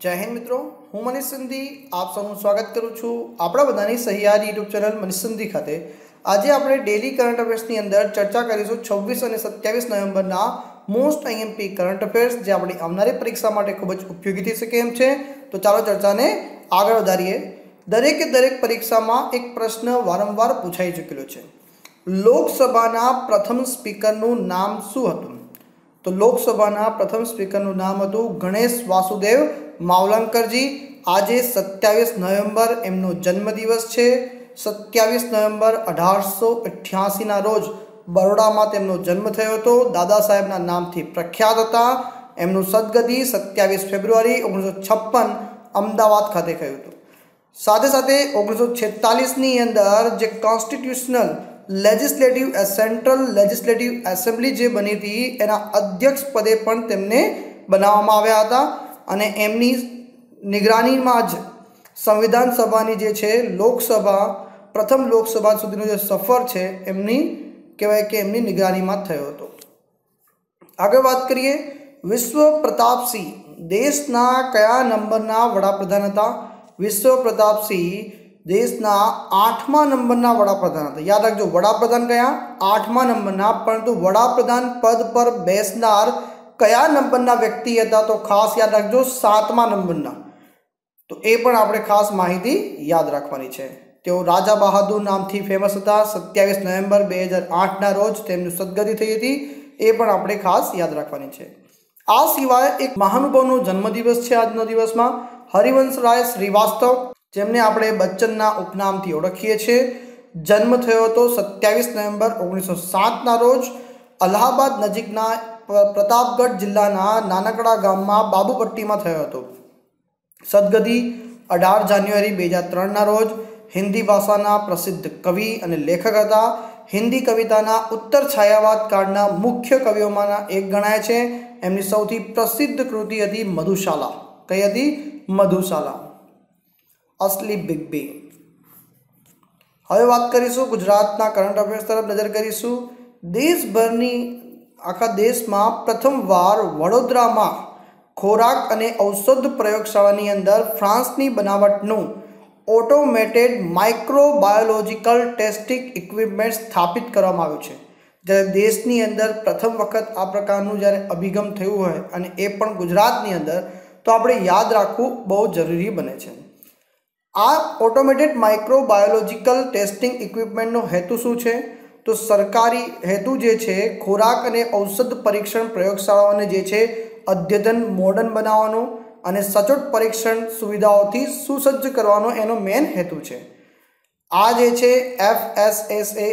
જય હિન્દ મિત્રો, હું મનીષ સિંધી, આપ સૌનું સ્વાગત કરું છું આપણા બધાની સહિયારી યુટ્યુબ ચેનલ મનીષ સિંધી ખાતે. આજે આપણે ડેલી કરંટ અફેર્સની અંદર ચર્ચા કરીશું છવ્વીસ અને સત્યાવીસ નવેમ્બરના મોસ્ટ આઈએમપી કરંટ અફેર્સ જે આપણી આવનારી પરીક્ષા માટે ખૂબ જ ઉપયોગી થઈ શકે એમ છે. તો ચાલો ચર્ચાને આગળ વધારીએ. દરેકે દરેક પરીક્ષામાં એક પ્રશ્ન વારંવાર પૂછાઈ ચૂકેલો છે. લોકસભાના પ્રથમ સ્પીકરનું નામ શું હતું? તો લોકસભાના પ્રથમ સ્પીકરનું નામ હતું ગણેશ વાસુદેવ માવલંકરજી આજે સત્યાવીસ નવેમ્બર એમનો જન્મદિવસ છે. સત્યાવીસ નવેમ્બર અઢારસો અઠ્યાસીના રોજ બરોડામાં તેમનો જન્મ થયો હતો. દાદા સાહેબના નામથી પ્રખ્યાત હતા. એમનું સદગતિ સત્યાવીસ ફેબ્રુઆરી ઓગણીસો છપ્પન અમદાવાદ ખાતે થયું હતું. સાથે સાથે ઓગણીસો છેતાલીસની અંદર જે constitutional legislative central legislative assembly જે બની હતી, એના અધ્યક્ષ પદે પણ તેમને બનાવવામાં આવ્યા હતા. અને એમની નિગરાનીમાં જ સંવિધાન સભાની જે છે, લોકસભા, પ્રથમ લોકસભા સુધીનો જે સફર છે, એમની કહેવાય કે એમની નિગરાનીમાં થયો હતો. આગળ વાત કરીએ, વિશ્વ પ્રતાપસિંહ દેશના કયા નંબરના વડાપ્રધાન હતા? વિશ્વ પ્રતાપસિંહ દેશના આઠમા નંબરના વડાપ્રધાન હતા. યાદ રાખજો, વડાપ્રધાન કયા? આઠમા નંબરના, પરંતુ વડાપ્રધાન પદ પર બેસનાર કયા નંબરના વ્યક્તિ હતા તો ખાસ યાદ રાખજો સાતમા નંબરના. તો એ પણ આપણે ખાસ માહિતી યાદ રાખવાની છે. તેઓ રાજા બહાદુર નામથી ફેમસ હતા. સત્યાવીસ નવેમ્બર બે હજાર આઠના રોજ તેમની સદગતિ થઈ હતી. એ પણ આપણે ખાસ યાદ રાખવાની છે. આ સિવાય એક મહાનુભાવનો જન્મદિવસ છે આજનો દિવસમાં. હરિવંશરાય શ્રીવાસ્તવ, જેમને આપણે બચ્ચનના ઉપનામથી ઓળખીએ છીએ. જન્મ થયો હતો સત્યાવીસ નવેમ્બર ઓગણીસો સાતના રોજ અલ્હાબાદ નજીકના પ્રતાપગઢ જિલ્લાના નાનકડા ગામમાં બાબુપટ્ટીમાં થયો હતો. સદગતિ અઢાર જાન્યુઆરી બે હજાર ત્રણના રોજ હિન્દી ભાષાના પ્રસિદ્ધ કવિ અને લેખક હતા. હિન્દી કવિતાના ઉત્તર છાયાવાદ કાળના મુખ્ય કવિઓમાંના એક ગણાય છે. એમની સૌથી પ્રસિદ્ધ કૃતિ હતી મધુશાલા. કઈ હતી? મધુશાલા. અસલી બિગ બી. હવે વાત કરીશું ગુજરાતના કરંટ અફેર્સ તરફ નજર કરીશું. દેશભરની આખા દેશમાં પ્રથમવાર વડોદરામાં ખોરાક અને ઔષધ પ્રયોગશાળાની અંદર ફ્રાન્સની બનાવટનું ઓટોમેટેડ માઇક્રોબાયોલોજિકલ ટેસ્ટિંગ ઇક્વિપમેન્ટ સ્થાપિત કરવામાં આવ્યું છે. જ્યારે દેશની અંદર પ્રથમ વખત આ પ્રકારનું જ્યારે અભિગમ થયું હોય અને એ પણ ગુજરાતની અંદર, તો આપણે યાદ રાખવું બહુ જરૂરી બને છે. આ ઓટોમેટેડ માઇક્રોબાયોલોજિકલ ટેસ્ટિંગ ઇક્વિપમેન્ટનો હેતુ શું છે? તો સરકારી હેતુ જે છે, ખોરાક અને ઔષધ પરીક્ષણ પ્રયોગશાળાઓને જે છે, અદ્યતન મોડર્ન બનાવવાનો અને સચોટ પરીક્ષણ સુવિધાઓથી સુસજ્જ કરવાનો એનો મેન હેતુ છે. આ જે છે F S S A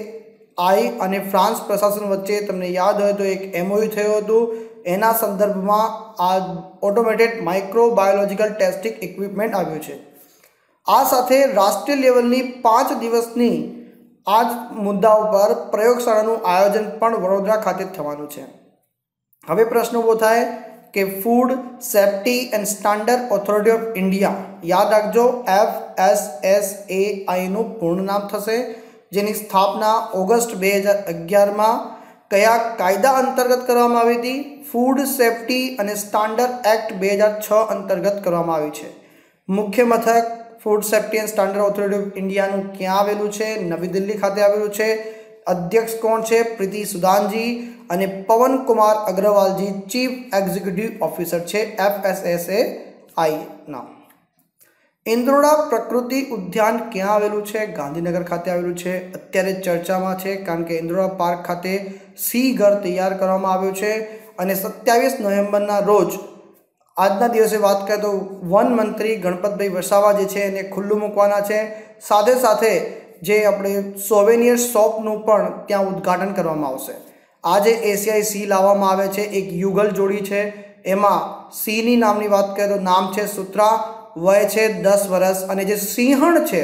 I અને ફ્રાન્સ પ્રશાસન વચ્ચે તમને યાદ હોય તો એક એમઓયુ થયું હતું. એના સંદર્ભમાં આ ઓટોમેટેડ માઇક્રોબાયોલોજીકલ ટેસ્ટિંગ ઇક્વિપમેન્ટ આવ્યું છે. આ સાથે રાષ્ટ્રીય લેવલની પાંચ દિવસની આ જ મુદ્દા ઉપર પ્રયોગશાળાનું આયોજન પણ વડોદરા ખાતે થવાનું છે. હવે પ્રશ્ન ઊભો થાય કે food safety and standard authority of India યાદ રાખજો એફ એસ એસ એ આઈનું પૂર્ણ નામ થશે, જેની સ્થાપના ઓગસ્ટ બે હજાર અગિયારમાં કયા કાયદા અંતર્ગત કરવામાં આવી હતી? ફૂડ સેફ્ટી અને સ્ટાન્ડર્ડ એક્ટ બે હજાર છ અંતર્ગત કરવામાં આવી છે. મુખ્ય મથક food safety and standard authority of ઇન્ડિયાનું ક્યાં આવેલું છે? નવી દિલ્હી ખાતે આવેલું છે. અધ્યક્ષ કોણ છે? પ્રીતિ સુદાનજી અને પવન કુમાર અગ્રવાલજી, ચીફ એક્ઝિક્યુટિવ ઓફિસર છે એફ એસ એસ એ આઈના ઇન્દ્રોડા પ્રકૃતિ ઉદ્યાન ક્યાં આવેલું છે? ગાંધીનગર ખાતે આવેલું છે. અત્યારે ચર્ચામાં છે કારણ કે ઇન્દ્રોડા પાર્ક ખાતે સી ઘર તૈયાર કરવામાં આવ્યું છે અને સત્યાવીસ નવેમ્બરના રોજ આજના દિવસે વાત કરીએ તો વન મંત્રી ગણપતભાઈ વસાવા જે છે એને ખુલ્લું મૂકવાના છે. સાથે સાથે જે આપણે સોવેનિયર શોપનું પણ ત્યાં ઉદ્ઘાટન કરવામાં આવશે. આજે એશિયાઈ સી લાવવામાં આવે છે, એક યુગલ જોડી છે. એમાં સીની નામની વાત કરીએ તો નામ છે સુત્રા, વય છે દસ વર્ષ અને જે સિંહણ છે,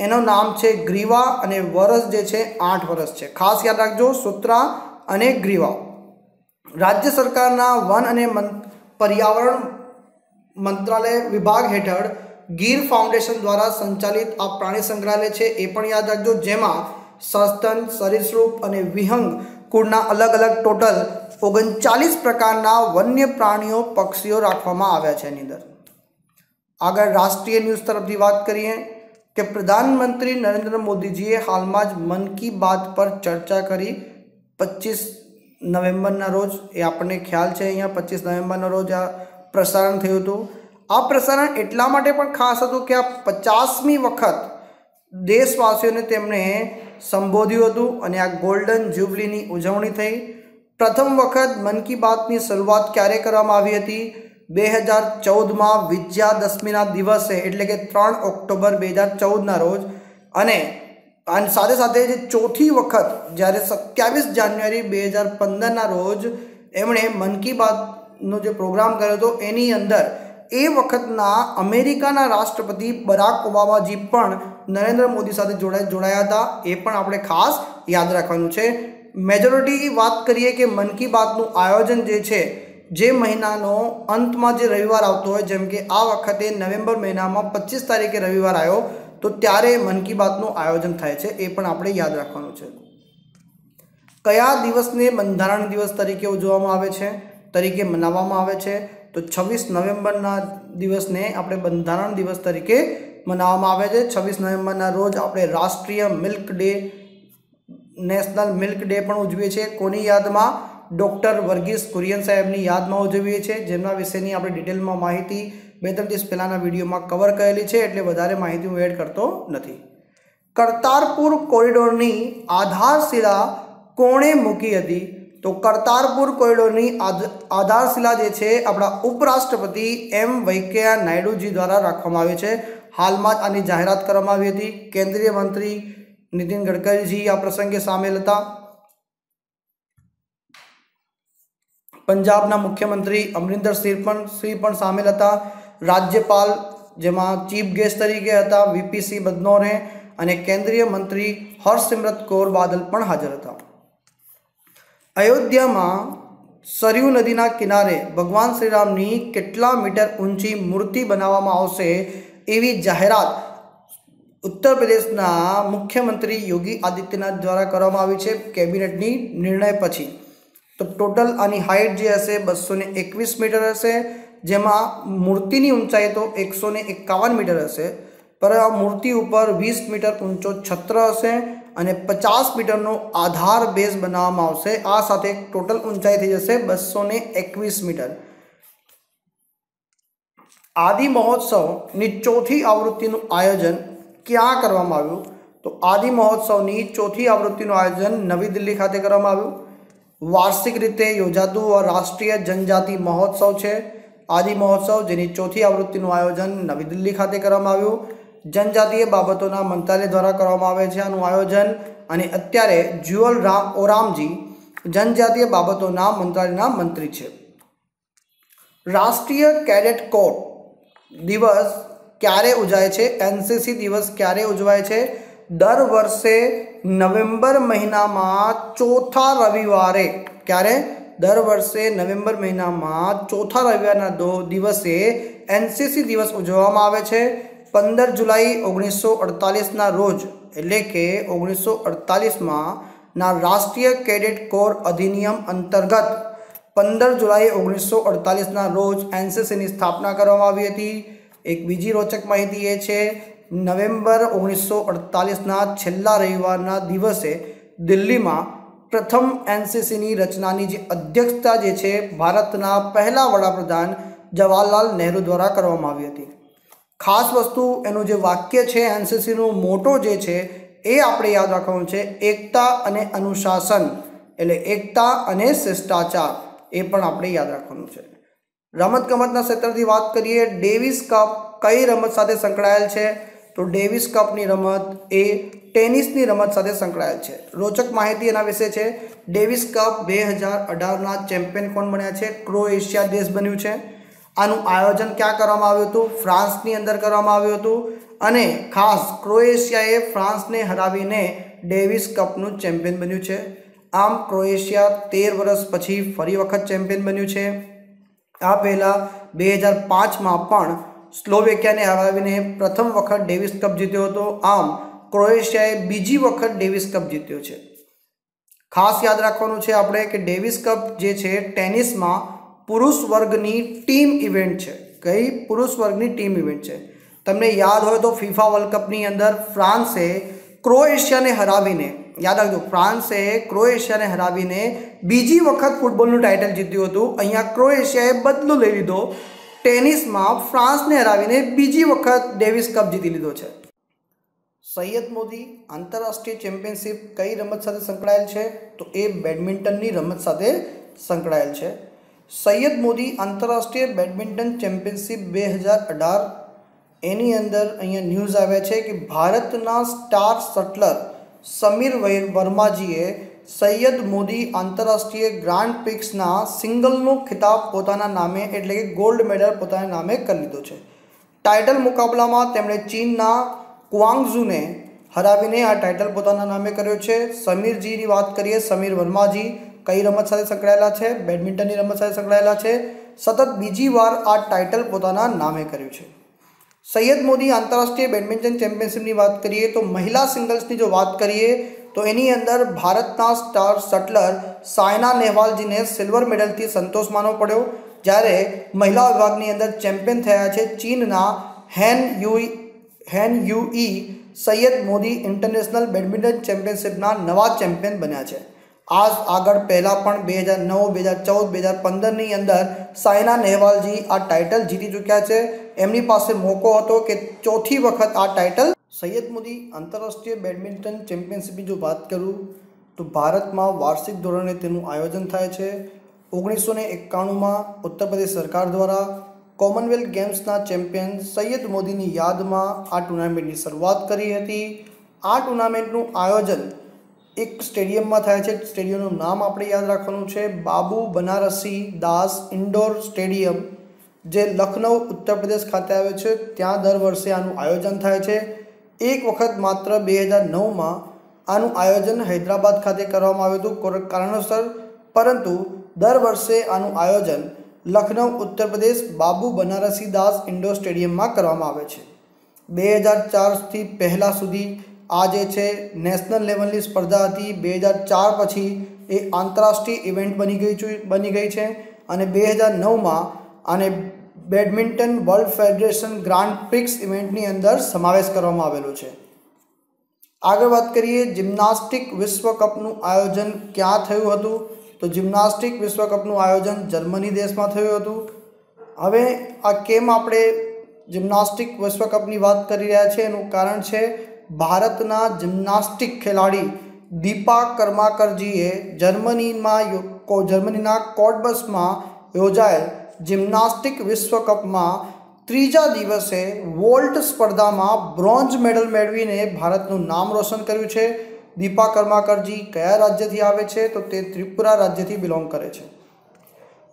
એનું નામ છે ગ્રીવા અને વરસ જે છે આઠ વર્ષ છે. ખાસ યાદ રાખજો, સુત્રા અને ગ્રીવા. રાજ્ય સરકારના વન અને પર્યાવરણ મંત્રાલય વિભાગ હેઠળ ગીર ફાઉન્ડેશન દ્વારા સંચાલિત આ પ્રાણી સંગ્રહાલય છે, એ પણ યાદ રાખજો, જેમાં સસ્તન, સરીસૃપ અને વિહંગ કુળના અલગ અલગ ટોટલ ઓગણચાલીસ પ્રકારના વન્ય પ્રાણીઓ, પક્ષીઓ રાખવામાં આવ્યા છે એની અંદર. આગળ રાષ્ટ્રીય ન્યૂઝ તરફથી વાત કરીએ કે પ્રધાનમંત્રી નરેન્દ્ર મોદીજીએ હાલમાં જ મન કી બાત પર ચર્ચા કરી પચીસ નવેમ્બરના રોજ, એ આપણને ખ્યાલ છે અહીંયા, પચીસ નવેમ્બરના રોજ આ પ્રસારણ થયું હતું. આ પ્રસારણ એટલા માટે પણ ખાસ હતું કે આ પચાસમી વખત દેશવાસીઓને તેમણે સંબોધ્યું હતું અને આ ગોલ્ડન જ્યુબલીની ઉજવણી થઈ. પ્રથમ વખત મન કી બાતની શરૂઆત ક્યારે કરવામાં આવી હતી? બે હજાર ચૌદમાં વિજયાદશમીના દિવસે, એટલે કે ત્રણ ઓક્ટોબર બે હજાર ચૌદના રોજ. અને અને સાથે સાથે જે ચોથી વખત જ્યારે સત્યાવીસ જાન્યુઆરી બે હજાર પંદરના રોજ એમણે મન કી બાતનો જે પ્રોગ્રામ કર્યો હતો, એની અંદર એ વખતના અમેરિકાના રાષ્ટ્રપતિ બરાક ઓબામાજી પણ નરેન્દ્ર મોદી સાથે જોડાય, જોડાયા હતા. એ પણ આપણે ખાસ યાદ રાખવાનું છે. મેજોરિટી વાત કરીએ કે મન કી બાતનું આયોજન જે છે, જે મહિનાનો અંતમાં જે રવિવાર આવતો હોય, જેમ કે આ વખતે નવેમ્બર મહિનામાં પચીસ તારીખે રવિવાર આવ્યો તો ત્યારે મન કી બાતનું આયોજન થાય છે, એ પણ આપણે યાદ રાખવાનું છે. કયા દિવસને બંધારણ દિવસ તરીકે ઉજવવામાં આવે છે, તરીકે મનાવવામાં આવે છે, તો છવ્વીસ નવેમ્બરના દિવસને આપણે બંધારણ દિવસ તરીકે મનાવવામાં આવે છે. છવ્વીસ નવેમ્બરના રોજ આપણે રાષ્ટ્રીય milk day, national milk day પણ ઉજવીએ છીએ. કોની યાદમાં? ડૉક્ટર વર્ગીસ કુરિયન સાહેબની યાદમાં ઉજવીએ છીએ. જેમના વિશેની આપણે ડિટેલમાં માહિતી બે ત્રણ દિવસ પહેલાંના વિડીયોમાં કવર કરેલી છે એટલે વધારે માહિતી હું એડ કરતો નથી. કરતારપુર કોરિડોરની આધારશિલા કોણે મૂકી હતી? તો કરતારપુર કોરિડોરની આધારશિલા જે છે આપણા ઉપરાષ્ટ્રપતિ એમ વેંકૈયા નાયડુજી દ્વારા રાખવામાં આવી છે. હાલમાં જ આની જાહેરાત કરવામાં આવી હતી. કેન્દ્રીય મંત્રી નીતિન ગડકરીજી આ પ્રસંગે સામેલ હતા. પંજાબના મુખ્યમંત્રી અમરિંદર સિંહ પણ સિંહ પણ સામેલ હતા. રાજ્યપાલ, જેમાં ચીફ ગેસ્ટ તરીકે હતા વીપીસી બદનોરે અને કેન્દ્રીય મંત્રી હર્ષસિમરત કૌર બાદલ પણ હાજર હતા. અયોધ્યામાં સરયુ નદીના કિનારે ભગવાન શ્રીરામની કેટલા મીટર ઊંચી મૂર્તિ બનાવવામાં આવશે એવી જાહેરાત ઉત્તર પ્રદેશના મુખ્યમંત્રી યોગી આદિત્યનાથ દ્વારા કરવામાં આવી છે કેબિનેટની નિર્ણય પછી. તો ટોટલ આની હાઇટ જે હશે બસો એકવીસ મીટર હશે. જેમાં મૂર્તિની ઊંચાઈ તો એકસો ને એકાવન મીટર હશે, પર આ મૂર્તિ ઉપર વીસ મીટર ઊંચો છત્ર હશે અને પચાસ મીટરનો આધાર બેઝ બનાવવામાં આવશે. આ સાથે ટોટલ ઊંચાઈ થઈ જશે બસો ને એકવીસ મીટર. આદિ મહોત્સવની ચોથી આવૃત્તિનું આયોજન ક્યાં કરવામાં આવ્યું? તો આદિ મહોત્સવની ચોથી આવૃત્તિનું આયોજન નવી દિલ્હી ખાતે કરવામાં આવ્યું. વાર્ષિક રીતે યોજાતું રાષ્ટ્રીય જનજાતિ મહોત્સવ છે. આદિ મહોત્સવ, જેની ચોથી આવૃત્તિનું આયોજન નવી દિલ્હી ખાતે કરવામાં આવ્યું. જનજાતીય બાબતોના મંત્રાલય દ્વારા કરવામાં આવે છે આનું આયોજન. અને અત્યારે જ્યુઅલ રામ ઓરામજી જનજાતીય બાબતોના મંત્રાલયના મંત્રી છે. રાષ્ટ્રીય કેડેટ કોર દિવસ ક્યારે ઉજાય છે? એનસીસી દિવસ ક્યારે ઉજવાય છે? દર વર્ષે નવેમ્બર મહિનામાં ચોથા રવિવારે. ક્યારે? દર વર્ષે નવેમ્બર મહિનામાં ચોથા રવિવારના દિવસે એનસીસી દિવસ ઉજવવામાં આવે છે. પંદર જુલાઈ ઓગણીસો અડતાલીસના રોજ, એટલે કે ઓગણીસો અડતાલીસમાં ના રાષ્ટ્રીય કેડેટ કોર અધિનિયમ અંતર્ગત પંદર જુલાઈ ઓગણીસો અડતાલીસના રોજ એનસીસીની સ્થાપના કરવામાં આવી હતી. એક બીજી રોચક માહિતી એ છે, નવેમ્બર ઓગણીસો અડતાલીસના છેલ્લા રવિવારના દિવસે દિલ્હીમાં પ્રથમ એનસીસીની રચનાની જે અધ્યક્ષતા જે છે, ભારતના પહેલા વડાપ્રધાન જવાહરલાલ નહેરુ દ્વારા કરવામાં આવી હતી. ખાસ વસ્તુ એનું જે વાક્ય છે, એનસીસીનું મોટો જે છે, એ આપણે યાદ રાખવાનું છે, એકતા અને અનુશાસન. એટલે એકતા અને શિષ્ટાચાર, એ પણ આપણે યાદ રાખવાનું છે. રમતગમતના ક્ષેત્રથી વાત કરીએ, ડેવિસ કપ કઈ રમત સાથે સંકળાયેલ છે? તો ડેવિસ કપની રમત એ ટેનિસની રમત સાથે સંકળાયેલ છે. રોચક માહિતી એના વિશે છે. ડેવિસ કપ બે હજાર અઢારના ચેમ્પિયન કોણ બન્યા છે? ક્રોએશિયા દેશ બન્યું છે. આનું આયોજન ક્યાં કરવામાં આવ્યું હતું? ફ્રાન્સની અંદર કરવામાં આવ્યું હતું. અને ખાસ ક્રોએશિયાએ ફ્રાન્સને હરાવીને ડેવિસ કપનું ચેમ્પિયન બન્યું છે. આમ ક્રોએશિયા તેર વર્ષ પછી ફરી વખત ચેમ્પિયન બન્યું છે. આ પહેલાં બે હજાર પાંચમાં પણ સ્લોવેકિયાને હરાવીને પ્રથમ વખત ડેવિસ કપ જીત્યો હતો. આમ, ક્રોએશિયાએ બીજી વખત ડેવિસ કપ જીત્યો છે. ખાસ યાદ રાખવાનું છે આપણે કે ડેવિસ કપ જે છે, ટેનિસમાં પુરુષ વર્ગની ટીમ ઇવેન્ટ છે. કઈ પુરુષ વર્ગની ટીમ ઇવેન્ટ છે? તમને યાદ હોય તો ફિફા વર્લ્ડ કપની અંદર ફ્રાન્સે ક્રોએશિયાને હરાવીને, યાદ રાખજો, ફ્રાન્સે ક્રોએશિયાને હરાવીને બીજી વખત ફૂટબોલનું ટાઇટલ જીત્યું હતું. અહીંયા ક્રોએશિયાએ બદલો લઈ લીધો. ટેનિસમાં ફ્રાન્સને હરાવીને બીજી વખત ડેવિસ કપ જીતી લીધો છે. સૈયદ મોદી આંતરરાષ્ટ્રીય ચેમ્પિયનશિપ કઈ રમત સાથે સંકળાયેલ છે? તો એ બેડમિન્ટનની રમત સાથે સંકળાયેલ છે. સૈયદ મોદી આંતરરાષ્ટ્રીય બેડમિન્ટન ચેમ્પિયનશિપ બે હજાર અઢાર એની અંદર અહીંયા ન્યૂઝ આવ્યા છે કે ભારતના સ્ટાર શટલર સમીર વર્માજીએ સૈયદ મોદી આંતરરાષ્ટ્રીય ગ્રાન્ડ પિક્સના સિંગલનો ખિતાબ પોતાના નામે એટલે કે ગોલ્ડ મેડલ પોતાના નામે કરી લીધો છે. ટાઇટલ મુકાબલામાં તેમણે ચીનના ક્વાંગઝુને હરાવીને આ ટાઇટલ પોતાના નામે કર્યો છે. સમીરજીની વાત કરીએ, સમીર વર્માજી કઈ રમત સાથે સંકળાયેલા છે? બેડમિન્ટનની રમત સાથે સંકળાયેલા છે. સતત બીજી વાર આ ટાઇટલ પોતાના નામે કર્યું છે. સૈયદ મોદી આંતરરાષ્ટ્રીય બેડમિન્ટન ચેમ્પિયનશિપની વાત કરીએ તો મહિલા સિંગલ્સની જો વાત કરીએ તો એની અંદર ભારતના સ્ટાર શટલર સાયના નેહવાલજીને સિલ્વર મેડલથી સંતોષ માનવો પડ્યો, જ્યારે મહિલા વિભાગની અંદર ચેમ્પિયન થયા છે ચીનના Han Yue Han Yue Syed Modi international badminton ચેમ્પિયનશિપના નવા ચેમ્પિયન બન્યા છે. આ આગળ પહેલાં પણ બે હજાર નવ, બે હજાર ચૌદ, બે હજાર પંદરની અંદર સાયના નેહવાલજી આ ટાઇટલ જીતી ચૂક્યા છે. એમની પાસે મોકો હતો કે ચોથી વખત આ ટાઇટલ સૈયદ મોદી આંતરરાષ્ટ્રીય બેડમિન્ટન ચેમ્પિયનશિપની જો વાત કરું, તો ભારતમાં વાર્ષિક ધોરણે તેનું આયોજન થાય છે. ઓગણીસો ને એકાણુંમાં ઉત્તર પ્રદેશ સરકાર દ્વારા કોમનવેલ્થ ગેમ્સના ચેમ્પિયન સૈયદ મોદીની યાદમાં આ ટુર્નામેન્ટની શરૂઆત કરી હતી. આ ટુર્નામેન્ટનું આયોજન એક સ્ટેડિયમમાં થાય છે. સ્ટેડિયમનું નામ આપણે યાદ રાખવાનું છે. બાબુ બનારસી દાસ ઇન્ડોર સ્ટેડિયમ, જે લખનઉ, ઉત્તર પ્રદેશ ખાતે આવે છે. ત્યાં દર વર્ષે આનું આયોજન થાય છે. એક વખત માત્ર બે હજાર નવમાં આનું આયોજન હૈદરાબાદ ખાતે કરવામાં આવ્યું હતું કારણોસર. પરંતુ દર વર્ષે આનું આયોજન લખનઉ, ઉત્તર પ્રદેશ, બાબુ બનારસી દાસ ઇન્ડોર સ્ટેડિયમમાં કરવામાં આવે છે. બે હજાર ચારથી પહેલાં સુધી આ જે છે, નેશનલ લેવલની સ્પર્ધા હતી. બે હજાર ચાર પછી એ આંતરરાષ્ટ્રીય ઇવેન્ટ બની ગઈ બની ગઈ છે અને બે હજાર નવમાં આને badminton world federation grand prix ઇવેન્ટની અંદર સમાવેશ કરવામાં આવેલો છે. આગળ વાત કરીએ જિમ્નાસ્ટિક વિશ્વ કપનું આયોજન ક્યાં થયું હતું? તો જિમ્નાસ્ટિક વિશ્વ કપનું આયોજન જર્મની દેશમાં થયું હતું. હવે આ કેમ આપણે જિમ્નાસ્ટિક વિશ્વ કપની વાત કરી રહ્યા છીએ? એનું કારણ છે ભારતના જિમ્નાસ્ટિક ખેલાડી દીપા કર્માકરજીએ જર્મનીમાં જર્મનીના કોડબસમાં યોજાયેલ જિમ્નાસ્ટિક વિશ્વ કપમાં ત્રીજા દિવસે વોલ્ટ સ્પર્ધામાં બ્રોન્ઝ મેડલ મેળવીને ભારતનું નામ રોશન કર્યું છે. દીપા કર્માકરજી કયા રાજ્યથી આવે છે તો તે ત્રિપુરા રાજ્યથી બિલોંગ કરે છે.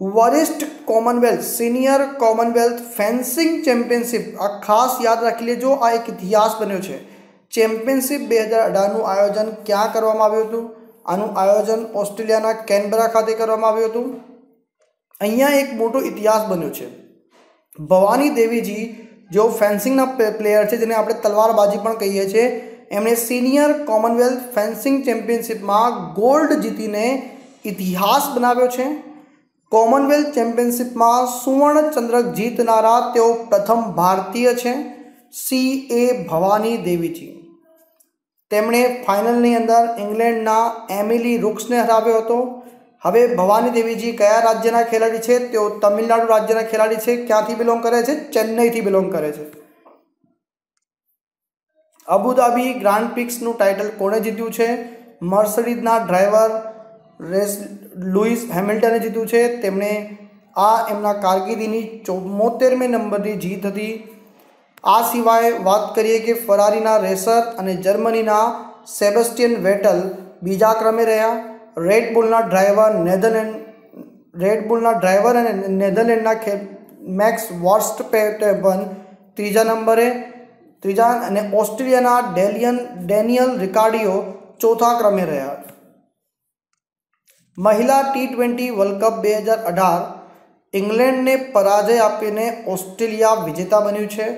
વરિષ્ઠ commonwealth, senior commonwealth fencing championship, આ ખાસ યાદ રાખી લેજો, આ એક ઇતિહાસ બન્યો છે. ચેમ્પિયનશિપ બે હજાર અઢારનું આયોજન ક્યાં કરવામાં આવ્યું હતું? આનું આયોજન ઓસ્ટ્રેલિયાના કેનબરા ખાતે કરવામાં આવ્યું હતું. અહીંયા એક મોટો ઇતિહાસ બન્યો છે. ભવાની દેવીજી, જેઓ ફેન્સિંગના પ્લેયર છે, જેને આપણે તલવારબાજી પણ કહીએ છીએ, એમણે સિનિયર કોમનવેલ્થ ફેન્સિંગ ચેમ્પિયનશિપમાં ગોલ્ડ જીતીને ઇતિહાસ બનાવ્યો છે. કોમનવેલ્થ ચેમ્પિયનશિપમાં સુવર્ણ ચંદ્રક જીતનારા તેઓ પ્રથમ ભારતીય છે, સી. એ. ભવાની દેવીજી. તેમણે ફાઇનલની અંદર ઇંગ્લેન્ડના એમિલી રૂક્સને હરાવ્યો હતો. હવે ભવાની દેવીજી કયા રાજ્યના ખેલાડી છે? તેઓ તમિલનાડુ રાજ્યના ખેલાડી છે. ક્યાંથી બિલોંગ કરે છે? ચેન્નઈથી બિલોંગ કરે છે. અબુધાબી ગ્રાન્ડ પિક્સનું ટાઇટલ કોણે જીત્યું છે? મર્સડીઝના ડ્રાઈવર રેસ લુઈસ હેમિલ્ટને જીત્યું છે. તેમણે આ એમના કારકિર્દીની ચૌમોતેરમી નંબરની જીત હતી. આ સિવાય વાત કરીએ કે ફરારીના રેસર અને જર્મનીના સેબેસ્ટિયન વેટલ બીજા ક્રમે રહ્યા. રેડ બુલના ડ્રાઈવર નેધરલેન્ડ રેડ બુલના ડ્રાઈવર અને નેધરલેન્ડના ખે મેક્સ વોર્સ્ટ પેટેબન ત્રીજા નંબરે, ત્રીજા અને ઓસ્ટ્રેલિયાના ડેલિયન, ડેનિયલ રિકાર્ડિયો ચોથા ક્રમે રહ્યા. મહિલા ટી ટ્વેન્ટી વર્લ્ડ કપ બે હજાર અઢાર, ઇંગ્લેન્ડને પરાજય આપીને ઓસ્ટ્રેલિયા વિજેતા બન્યું છે.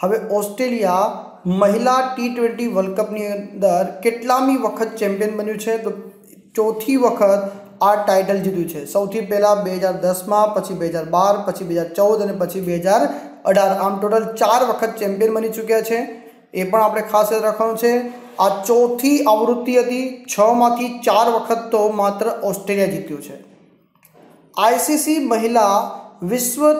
હવે ઓસ્ટ્રેલિયા મહિલા ટી ટ્વેન્ટી વર્લ્ડ કપની અંદર કેટલામી વખત ચેમ્પિયન બન્યું છે? તો ચોથી વખત આ ટાઇટલ જીત્યું છે. સૌથી પહેલાં બે હજાર દસમાં, પછી બે હજાર બાર, પછી બે હજાર ચૌદ અને પછી બે હજાર અઢાર. આમ ટોટલ ચાર વખત ચેમ્પિયન બની ચૂક્યા છે. એ પણ આપણે ખાસ યાદ રાખવાનું છે. આ ચોથી આવૃત્તિ હતી. છમાંથી ચાર વખત તો માત્ર ઓસ્ટ્રેલિયા જીત્યું છે. આઈસીસી મહિલા વિશ્વ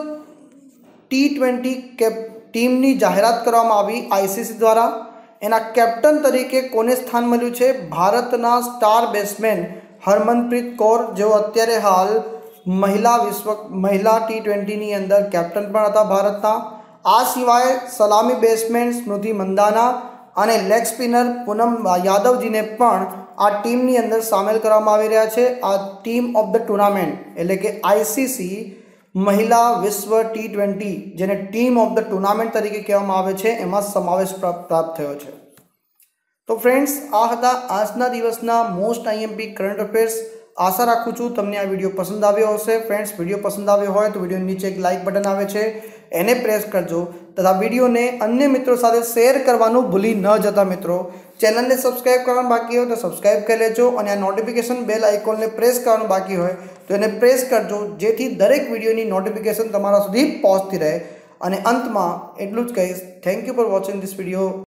ટી ટ્વેન્ટી કેપ ટીમની જાહેરાત કરવામાં આવી આઈસીસી દ્વારા. એના કેપ્ટન તરીકે કોને સ્થાન મળ્યું છે? ભારતના સ્ટાર બેટ્સમેન હરમનપ્રીત કૌર, જેઓ અત્યારે હાલ મહિલા વિશ્વ મહિલા ટી ટ્વેન્ટીની અંદર કેપ્ટન પણ હતા ભારતના. આ સિવાય સલામી બેટ્સમેન સ્મૃતિ મંદાના અને લેગ સ્પિનર પૂનમ યાદવજીને પણ આ ટીમની અંદર સામેલ કરવામાં આવી રહ્યા છે. આ ટીમ ઓફ ધ ટુર્નામેન્ટ એટલે કે આઈસીસી મહિલા વિશ્વ ટી ટ્વેન્ટી જેને ટીમ ઓફ ધ ટુર્નામેન્ટ તરીકે કહેવામાં આવે છે, એમાં સમાવેશ પ્રાપ્ત થયો છે. તો ફ્રેન્ડ્સ આ હતા આજના દિવસના મોસ્ટ આઈએમપી કરંટ અફેર્સ આશા રાખું છું તમને આ વીડિયો પસંદ આવ્યો હશે. ફ્રેન્ડ્સ વીડિયો પસંદ આવ્યો હોય તો વીડિયો નીચે એક લાઇક બટન આવે છે. એને પ્રેસ કરજો. તથા વિડીયોને અન્ય મિત્રો સાથે શેર કરવાનું ભૂલી ન જતા મિત્રો. ચેનલને સબસ્ક્રાઇબ કરવાનું બાકી હોય તો સબસ્ક્રાઇબ કરી લેજો અને આ નોટિફિકેશન બેલ આઇકોનને પ્રેસ કરવાનું બાકી હોય તો એને પ્રેસ કરજો, જેથી દરેક વિડીયોની નોટિફિકેશન તમારા સુધી પહોંચતી રહે. અને અંતમાં એટલું જ કહીશ. Thank you for watching this video